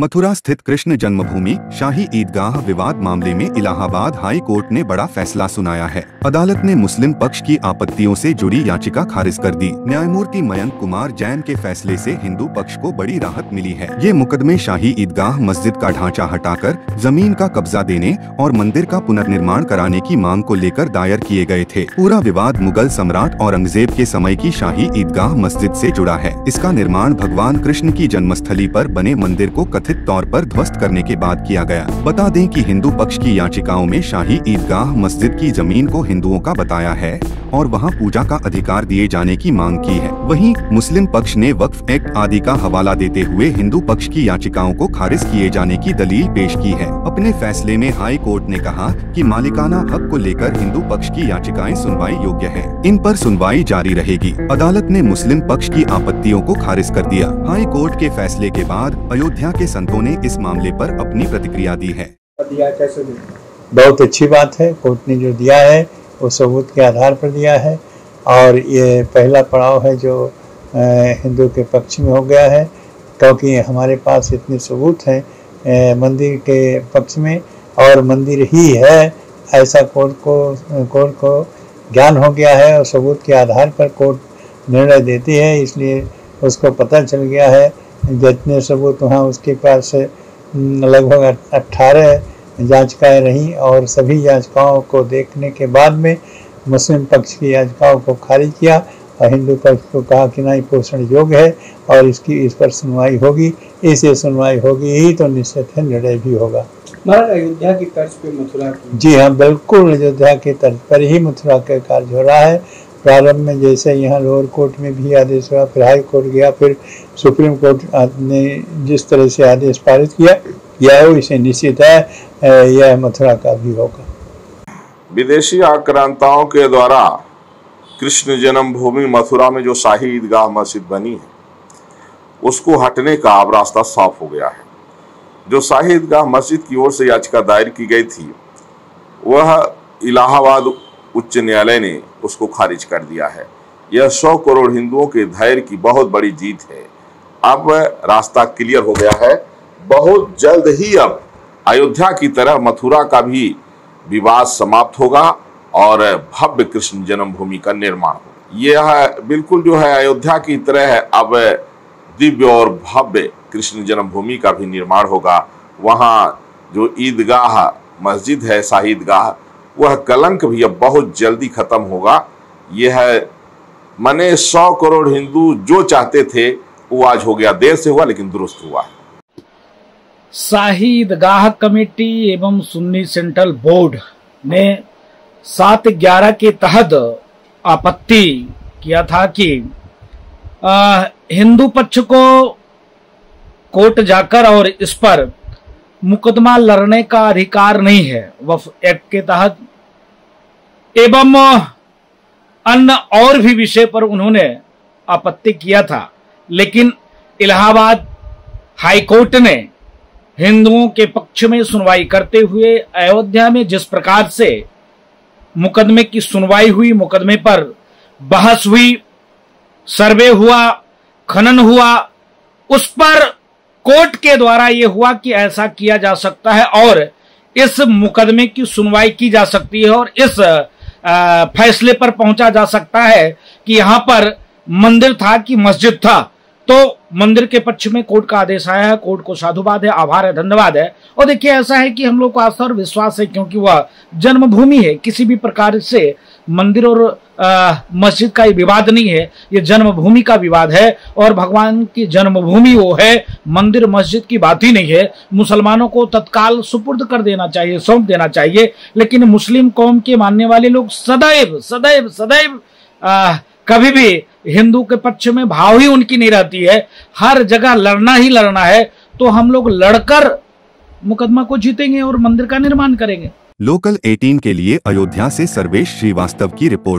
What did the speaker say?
मथुरा स्थित कृष्ण जन्मभूमि, शाही ईदगाह विवाद मामले में इलाहाबाद हाई कोर्ट ने बड़ा फैसला सुनाया है। अदालत ने मुस्लिम पक्ष की आपत्तियों से जुड़ी याचिका खारिज कर दी। न्यायमूर्ति मयंक कुमार जैन के फैसले से हिंदू पक्ष को बड़ी राहत मिली है। ये मुकदमे शाही ईदगाह मस्जिद का ढांचा हटाकर, ज़मीन का कब्जा देने और मंदिर का पुनर्निर्माण कराने की मांग को लेकर दायर किए गए थे। पूरा विवाद मुगल सम्राट औरंगज़ेब के समय की शाही ईदगाह मस्जिद ऐसी जुड़ा है। इसका निर्माण भगवान कृष्ण की जन्मस्थली पर बने मंदिर को कथित तौर पर ध्वस्त करने के बाद किया गया। बता दें कि हिंदू पक्ष की याचिकाओं में शाही ईदगाह मस्जिद की ज़मीन को हिंदुओं का बताया है और वहाँ पूजा का अधिकार दिए जाने की मांग की है। वहीं मुस्लिम पक्ष ने वक्फ एक्ट आदि का हवाला देते हुए हिंदू पक्ष की याचिकाओं को खारिज किए जाने की दलील पेश की है। अपने फैसले में हाई कोर्ट ने कहा कि मालिकाना हक को लेकर हिंदू पक्ष की याचिकाएँ सुनवाई योग्य है। इन पर सुनवाई जारी रहेगी। अदालत ने मुस्लिम पक्ष की आपत्तियों को खारिज कर दिया। हाई कोर्ट के फैसले के बाद अयोध्या के संतों ने इस मामले पर अपनी प्रतिक्रिया दी है। बहुत अच्छी बात है। कोर्ट ने जो दिया है वो सबूत के आधार पर दिया है और ये पहला पड़ाव है जो हिंदू के पक्ष में हो गया है। क्योंकि हमारे पास इतने सबूत हैं मंदिर के पक्ष में और मंदिर ही है ऐसा कोर्ट को कोर्ट को ज्ञान हो गया है और सबूत के आधार पर कोर्ट निर्णय देती है। इसलिए उसको पता चल गया है जितने सबूत वहाँ उसके पास लगभग अट्ठारह याचिकाएँ रहीं और सभी याचिकाओं को देखने के बाद में मुस्लिम पक्ष की याचिकाओं को खारिज किया और हिंदू पक्ष को कहा कि नहीं पोषण योग्य है और इसकी इस पर सुनवाई होगी। इसे सुनवाई होगी ही तो निश्चित है निर्णय भी होगा। महाराज अयोध्या की तर्ज पे मथुरा जी हाँ बिल्कुल अयोध्या के तर्ज पर ही मथुरा का कार्य हो रहा है। प्रारंभ में जैसे यहाँ लोअर कोर्ट में भी आदेश हुआ, फिर हाई कोर्ट गया, फिर सुप्रीम कोर्ट ने जिस तरह से आदेश पारित किया, यह इसे निश्चित है यह मथुरा का भी होगा। विदेशी आक्रांताओं के द्वारा कृष्ण जन्मभूमि मथुरा में जो शाही ईदगाह मस्जिद बनी है, उसको हटने का अब रास्ता साफ़ हो गया है। जो शाही ईदगाह मस्जिद की ओर से याचिका दायर की गई थी, वह इलाहाबाद उच्च न्यायालय ने उसको खारिज कर दिया है। यह सौ करोड़ हिंदुओं के धैर्य की बहुत बड़ी जीत है। अब रास्ता क्लियर हो गया है। बहुत जल्द ही अब अयोध्या की तरह मथुरा का भी विवाद समाप्त होगा और भव्य कृष्ण जन्मभूमि का निर्माण होगा। यह बिल्कुल जो है अयोध्या की तरह अब दिव्य और भव्य कृष्ण जन्मभूमि का भी निर्माण होगा। वहाँ जो ईदगाह, मस्जिद है शाही ईदगाह वह कलंक भी अब बहुत जल्दी खत्म होगा। यह मने सौ करोड़ हिंदू जो चाहते थे, वो आज हो गया, देर से हुआ लेकिन दुरुस्त हुआ है। शाही ईदगाह कमेटी एवं सुन्नी सेंट्रल बोर्ड ने सात ग्यारह के तहत आपत्ति किया था कि हिंदू पक्ष को कोर्ट जाकर और इस पर मुकदमा लड़ने का अधिकार नहीं है। वफ एक्ट के तहत एवं, अन्य और भी विषय पर उन्होंने आपत्ति किया था। लेकिन इलाहाबाद हाई कोर्ट ने हिंदुओं के पक्ष में सुनवाई करते हुए अयोध्या में जिस प्रकार से मुकदमे की सुनवाई हुई, मुकदमे पर बहस हुई, सर्वे हुआ, खनन हुआ, उस पर कोर्ट के द्वारा यह हुआ कि ऐसा किया जा सकता है और इस मुकदमे की सुनवाई की जा सकती है और इस फैसले पर पहुँचा जा सकता है कि यहाँ पर मंदिर था कि मस्जिद था। तो मंदिर के पक्ष में कोर्ट का आदेश आया है कोर्ट को साधुवाद है आभार है धन्यवाद है। और देखिए ऐसा है कि हम लोग को आस्था और विश्वास है क्योंकि वह जन्मभूमि है किसी भी प्रकार से मंदिर और मस्जिद का ये विवाद नहीं है ये जन्मभूमि का विवाद है और भगवान की जन्मभूमि वो है मंदिर मस्जिद की बात ही नहीं है। मुसलमानों को तत्काल सुपुर्द कर देना चाहिए सौंप देना चाहिए लेकिन मुस्लिम कौम के मानने वाले लोग सदैव सदैव सदैव आ, कभी भी हिंदू के पक्ष में भाव ही उनकी नहीं रहती है। हर जगह लड़ना ही लड़ना है। तो हम लोग लड़कर मुकदमा को जीतेंगे और मंदिर का निर्माण करेंगे। लोकल 18 के लिए अयोध्या से सर्वेश श्रीवास्तव की रिपोर्ट।